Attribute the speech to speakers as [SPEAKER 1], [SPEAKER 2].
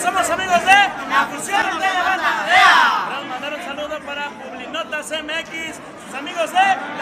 [SPEAKER 1] somos amigos de La Fusión de la Vamos a mandar un saludo para Publinotas MX, sus amigos de